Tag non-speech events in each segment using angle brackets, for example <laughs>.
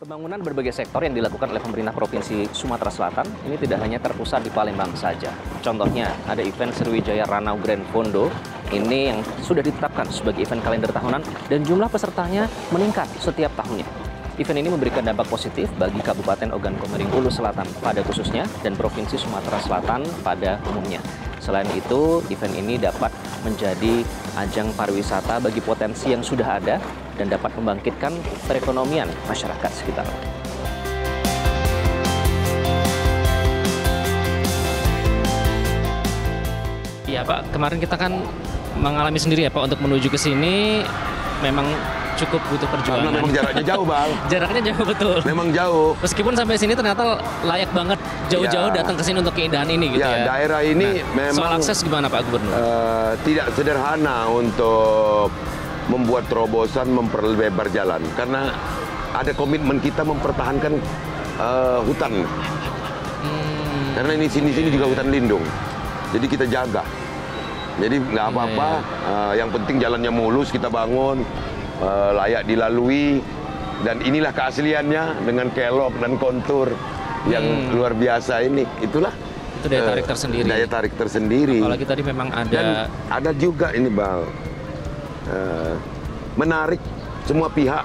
Pembangunan berbagai sektor yang dilakukan oleh pemerintah Provinsi Sumatera Selatan ini tidak hanya terpusat di Palembang saja. Contohnya, ada event Sriwijaya Ranau Grand Fondo ini yang sudah ditetapkan sebagai event kalender tahunan dan jumlah pesertanya meningkat setiap tahunnya. Event ini memberikan dampak positif bagi Kabupaten Ogan Komering Ulu Selatan pada khususnya dan Provinsi Sumatera Selatan pada umumnya. Selain itu, event ini dapat menjadi ajang pariwisata bagi potensi yang sudah ada dan dapat membangkitkan perekonomian masyarakat sekitar. Iya Pak, kemarin kita kan mengalami sendiri ya Pak untuk menuju ke sini memang cukup butuh perjuangan. Karena memang jaraknya jauh, Bang. <laughs> jaraknya jauh betul. Memang jauh. Meskipun sampai sini ternyata layak banget jauh-jauh Ya. datang ke sini untuk keindahan ini gitu ya. Ya, daerah ini Nah, memang soal akses gimana Pak Gubernur? eh, tidak sederhana untuk membuat terobosan memperlebar jalan. Karena ada komitmen kita mempertahankan eh, hutan. Hmm, karena ini sini sini juga hutan lindung. Jadi kita jaga. Jadi nggak Iya, apa-apa eh, yang penting jalannya mulus kita bangun eh, layak dilalui. Dan inilah keasliannya dengan kelok dan kontur yang Hmm. luar biasa ini itulah itu daya eh, tarik tersendiri. daya tarik tersendiri Apalagi tadi memang ada dan ada juga ini bang eh, menarik semua pihak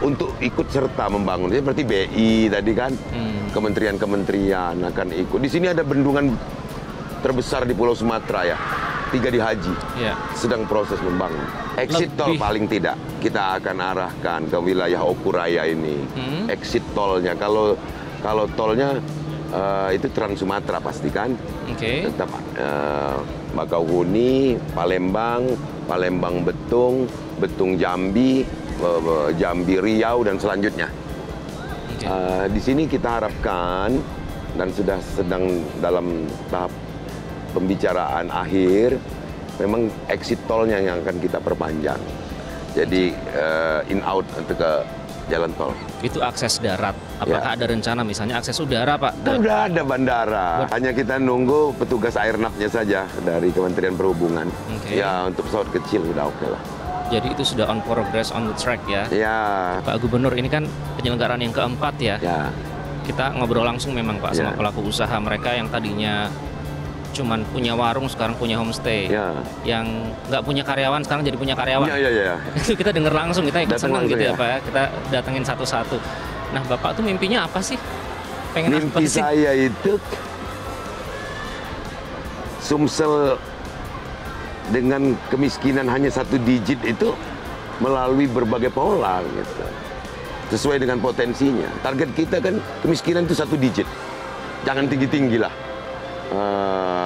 untuk ikut serta membangun. Jadi seperti BI tadi kan, Hmm. kementerian-kementerian akan ikut. Di sini ada bendungan terbesar di Pulau Sumatera ya, tiga di Haji, ya. sedang proses membangun. Exit tol paling tidak kita akan arahkan ke wilayah Okuraya ini. Hmm. Exit tolnya kalau kalau tolnya eh, itu Trans Sumatera pasti kan Oke. tetap eh, Bakauheni, Palembang, Palembang Betung, Betung Jambi, eh, Jambi Riau dan selanjutnya. Oke. Eh, di sini kita harapkan dan sudah sedang dalam tahap pembicaraan akhir, memang exit tolnya yang akan kita perpanjang. Jadi eh, in out untuk ke jalan tol. Itu akses darat. Apakah Ya. ada rencana misalnya akses udara Pak? Kan udah ada bandara, hanya kita nunggu petugas airnavnya saja dari Kementerian Perhubungan. Oke. Ya untuk pesawat kecil udah oke lah. Jadi itu sudah on progress on the track ya. Ya, Pak Gubernur ini kan penyelenggaraan yang keempat ya. ya, Kita ngobrol langsung memang Pak sama Ya. pelaku usaha mereka yang tadinya cuman punya warung sekarang punya homestay. ya, Yang nggak punya karyawan sekarang jadi punya karyawan. ya, ya, ya. <laughs> itu kita dengar langsung kita ikut senang gitu ya Pak ya. Kita datengin satu-satu. Nah Bapak tuh mimpinya apa sih? Pengen apa Mimpi sih? saya itu Sumsel dengan kemiskinan hanya satu digit itu melalui berbagai pola gitu. Sesuai dengan potensinya. Target kita kan kemiskinan itu satu digit. Jangan tinggi-tinggi lah. Eh,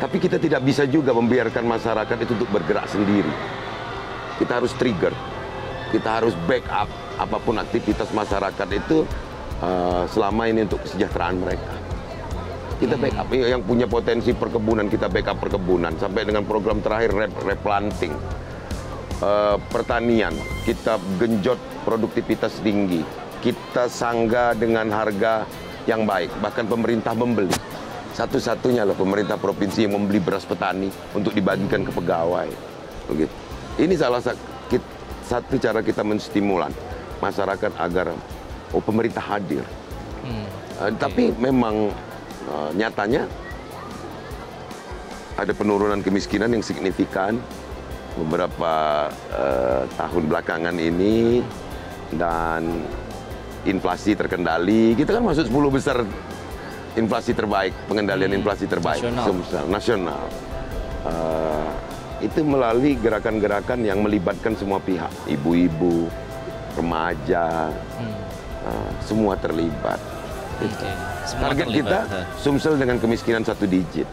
tapi kita tidak bisa juga membiarkan masyarakat itu untuk bergerak sendiri. Kita harus trigger. Kita harus backup apa pun aktivitas masyarakat itu eh, selama ini untuk kesejahteraan mereka. Kita backup yang punya potensi perkebunan kita backup perkebunan sampai dengan program terakhir rep- replanting. Eh, pertanian kita genjot produktivitas tinggi. Kita sangga dengan harga yang baik, bahkan pemerintah membeli. Satu-satunya loh pemerintah provinsi yang membeli beras petani untuk dibagikan ke pegawai. Begitu. Ini salah satu cara kita menstimulan masyarakat agar oh pemerintah hadir. Hmm. Eh, Tapi memang eh, nyatanya ada penurunan kemiskinan yang signifikan beberapa eh, tahun belakangan ini dan inflasi terkendali. Kita kan masuk 10 besar inflasi terbaik, pengendalian Hmm, inflasi terbaik nasional. Sumsel, nasional. Eh, itu melalui gerakan-gerakan yang melibatkan semua pihak, ibu-ibu, remaja, Hmm. eh, semua terlibat. Oke. Semua Target terlibat. kita Hah. Sumsel dengan kemiskinan satu digit.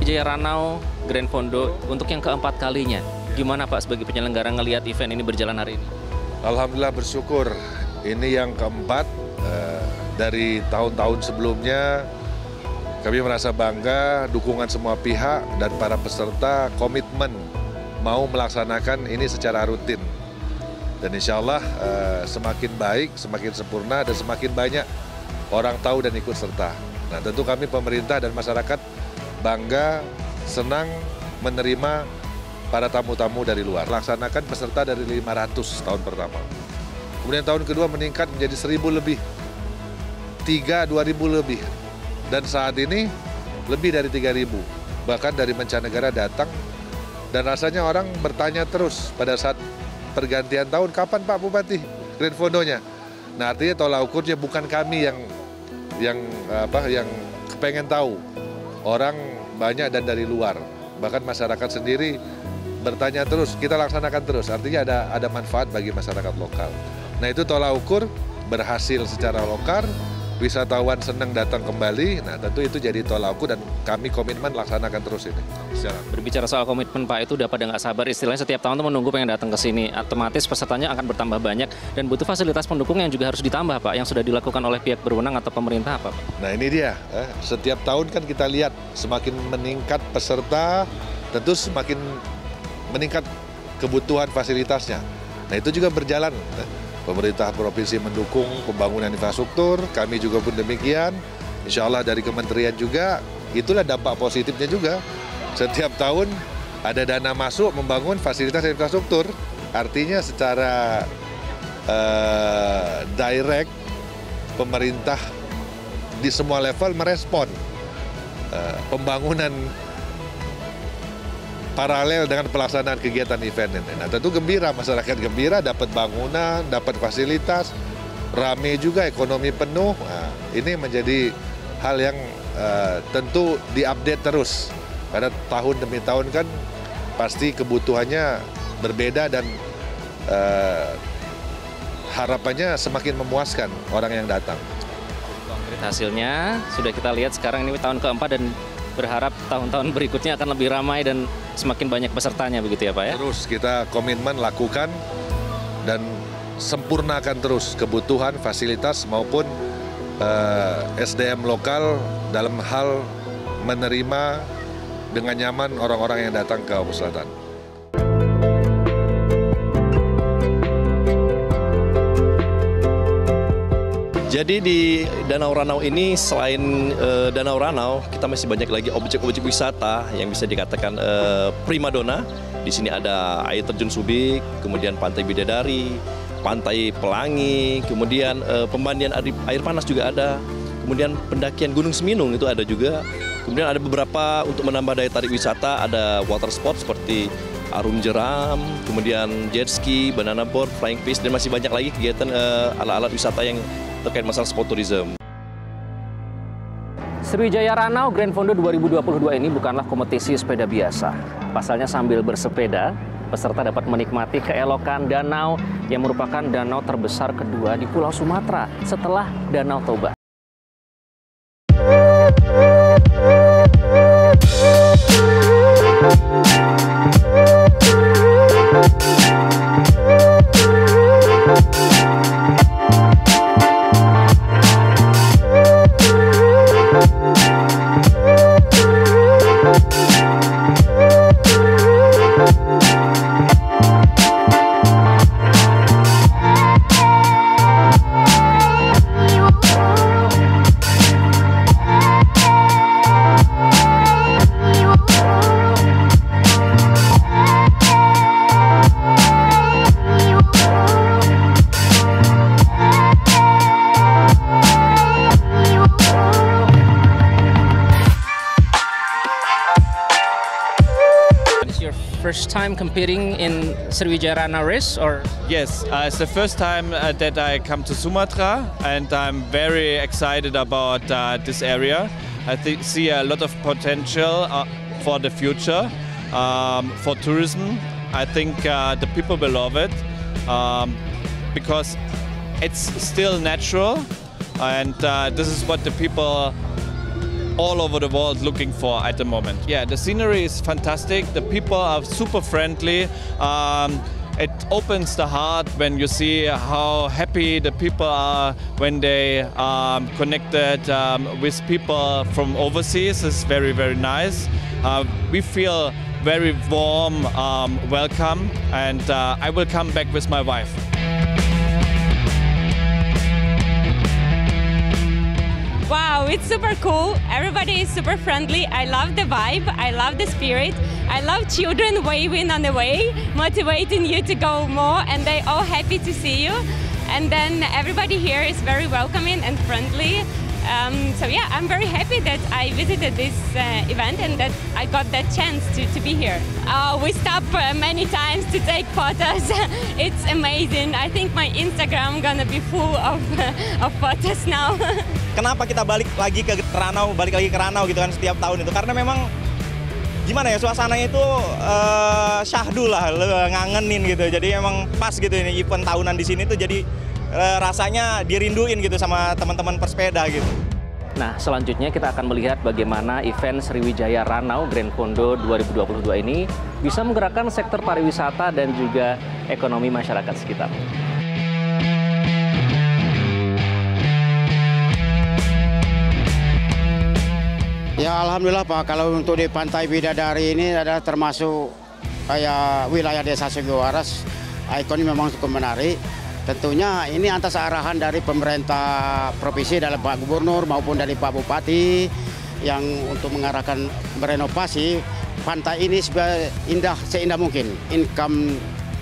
Jaya Ranau Grand Fondo untuk yang keempat kalinya. Gimana Pak sebagai penyelenggara ngelihat event ini berjalan hari ini? Alhamdulillah bersyukur. Ini yang keempat eh, dari tahun-tahun sebelumnya. Kami merasa bangga dukungan semua pihak dan para peserta komitmen mau melaksanakan ini secara rutin. Dan insya Allah eh, semakin baik, semakin sempurna dan semakin banyak orang tahu dan ikut serta. Nah tentu kami pemerintah dan masyarakat bangga, senang menerima para tamu-tamu dari luar. Laksanakan peserta dari 500 tahun pertama. Kemudian tahun kedua meningkat menjadi 1000 lebih. 3 2000 lebih. Dan saat ini lebih dari 3000. Bahkan dari mancanegara datang dan rasanya orang bertanya terus pada saat pergantian tahun kapan Pak Bupati Grand Fondonya. Nah artinya tolak ukurnya bukan kami yang yang apa yang pengen tahu orang banyak dan dari luar bahkan masyarakat sendiri bertanya terus kita laksanakan terus artinya ada ada manfaat bagi masyarakat lokal nah itu tolak ukur berhasil secara lokal wisatawan senang datang kembali, nah tentu itu jadi tolak ukur dan kami komitmen laksanakan terus ini. Berbicara soal komitmen Pak itu udah pada nggak sabar istilahnya setiap tahun tuh menunggu pengen datang ke sini, otomatis pesertanya akan bertambah banyak dan butuh fasilitas pendukung yang juga harus ditambah Pak, yang sudah dilakukan oleh pihak berwenang atau pemerintah apa Pak? Nah ini dia, eh, setiap tahun kan kita lihat semakin meningkat peserta, tentu semakin meningkat kebutuhan fasilitasnya. Nah itu juga berjalan. Pemerintah provinsi mendukung pembangunan infrastruktur, kami juga pun demikian. Insya Allah dari kementerian juga, itulah dampak positifnya juga. Setiap tahun ada dana masuk membangun fasilitas infrastruktur. Artinya secara uh, direct pemerintah di semua level merespon uh, pembangunan paralel dengan pelaksanaan kegiatan event ini. Nah tentu gembira, masyarakat gembira, dapat bangunan, dapat fasilitas, rame juga, ekonomi penuh. Nah, ini menjadi hal yang uh, tentu diupdate terus. Karena tahun demi tahun kan pasti kebutuhannya berbeda dan uh, harapannya semakin memuaskan orang yang datang. Konkret hasilnya sudah kita lihat sekarang ini tahun keempat dan berharap tahun-tahun berikutnya akan lebih ramai dan semakin banyak pesertanya begitu ya Pak ya? Terus kita komitmen lakukan dan sempurnakan terus kebutuhan fasilitas maupun eh, SDM lokal dalam hal menerima dengan nyaman orang-orang yang datang ke Opo Selatan. Jadi di Danau Ranau ini selain uh, Danau Ranau, kita masih banyak lagi objek-objek wisata yang bisa dikatakan uh, primadona. Di sini ada air terjun Subik, kemudian Pantai Bidadari, Pantai Pelangi, kemudian uh, pemandian air, air panas juga ada. Kemudian pendakian Gunung Seminung itu ada juga. Kemudian ada beberapa untuk menambah daya tarik wisata, ada water sport seperti arum jeram, kemudian jet ski, banana board, flying fish, dan masih banyak lagi kegiatan alat-alat uh, wisata yang terkait masalah sport tourism. Sriwijaya Ranau Grand Fondo 2022 ini bukanlah kompetisi sepeda biasa. Pasalnya sambil bersepeda, peserta dapat menikmati keelokan danau yang merupakan danau terbesar kedua di Pulau Sumatera setelah Danau Toba. Time competing in Sriwijaya Rana race or? Yes, uh, it's the first time uh, that I come to Sumatra and I'm very excited about uh, this area. I see a lot of potential uh, for the future um, for tourism. I think uh, the people will love it um, because it's still natural and this is what the people all over the world looking for at the moment. Yeah, the scenery is fantastic. The people are super friendly. Um, it opens the heart when you see how happy the people are when they um, connected um, with people from overseas. It's very, very nice. Uh, we feel very warm um, welcome and uh, I will come back with my wife. It's super cool. Everybody is super friendly. I love the vibe. I love the spirit. I love children waving on the way, motivating you to go more, and they all happy to see you. And then everybody here is very welcoming and friendly. Um, so yeah, I'm very happy that I visited this uh, event and that I got that chance to, to be here. Uh, we stop uh, many times to take photos. <laughs> it's amazing. I think my Instagram gonna be full of, <laughs> of photos now. <laughs> Kenapa kita balik lagi ke Ranau, balik lagi ke Ranau gitu kan setiap tahun itu? Karena memang gimana ya suasananya itu uh, syahdu lah, ngangenin gitu. Jadi emang pas gitu ini event tahunan di sini tuh jadi rasanya dirinduin gitu sama teman-teman persepeda gitu. Nah, selanjutnya kita akan melihat bagaimana event Sriwijaya Ranau Grand Fondo 2022 ini bisa menggerakkan sektor pariwisata dan juga ekonomi masyarakat sekitar. Ya Alhamdulillah Pak, kalau untuk di Pantai Bidadari ini adalah termasuk kayak wilayah desa Sugiwaras, ikonnya memang cukup menarik. Tentunya ini atas arahan dari pemerintah provinsi dari Pak Gubernur maupun dari Pak Bupati yang untuk mengarahkan merenovasi pantai ini supaya indah seindah mungkin. Income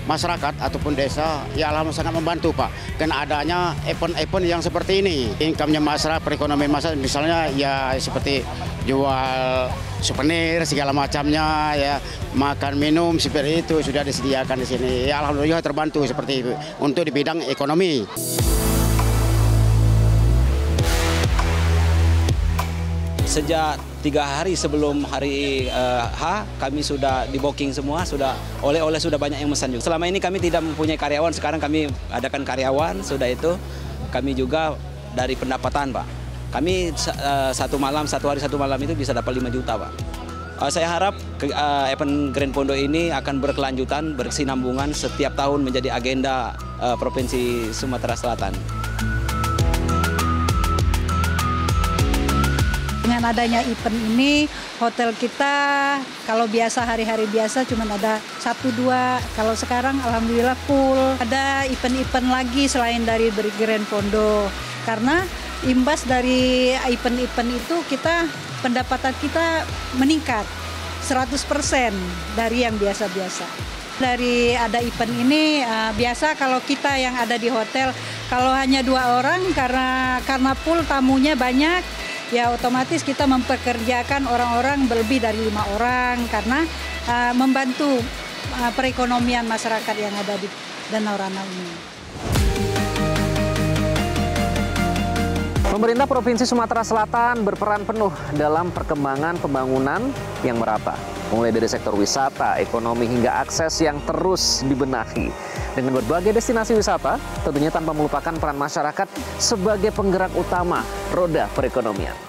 masyarakat ataupun desa ya alhamdulillah sangat membantu Pak. Karena adanya event-event yang seperti ini. Income-nya masyarakat perekonomian masyarakat misalnya ya seperti jual souvenir segala macamnya ya. Makan minum seperti itu sudah disediakan di sini. Ya alhamdulillah terbantu seperti itu untuk di bidang ekonomi. Sejak tiga hari sebelum hari uh, H, kami sudah di booking semua, sudah oleh-oleh sudah banyak yang pesan juga. Selama ini kami tidak mempunyai karyawan, sekarang kami adakan karyawan, sudah itu kami juga dari pendapatan Pak. Kami uh, satu malam, satu hari satu malam itu bisa dapat 5 juta Pak. Uh, saya harap uh, event Grand Pondo ini akan berkelanjutan, berkesinambungan setiap tahun menjadi agenda uh, Provinsi Sumatera Selatan. Dengan adanya event ini, hotel kita kalau biasa hari-hari biasa cuma ada satu dua. Kalau sekarang alhamdulillah full. Ada event-event lagi selain dari Grand Pondo. Karena imbas dari event-event itu kita pendapatan kita meningkat 100% dari yang biasa-biasa. Dari ada event ini uh, biasa kalau kita yang ada di hotel kalau hanya dua orang karena karena full tamunya banyak ya otomatis kita mempekerjakan orang-orang lebih dari lima orang karena uh, membantu uh, perekonomian masyarakat yang ada di Danau Ranau ini. Pemerintah Provinsi Sumatera Selatan berperan penuh dalam perkembangan pembangunan yang merata, mulai dari sektor wisata, ekonomi hingga akses yang terus dibenahi. Dengan berbagai destinasi wisata, tentunya tanpa melupakan peran masyarakat sebagai penggerak utama roda perekonomian.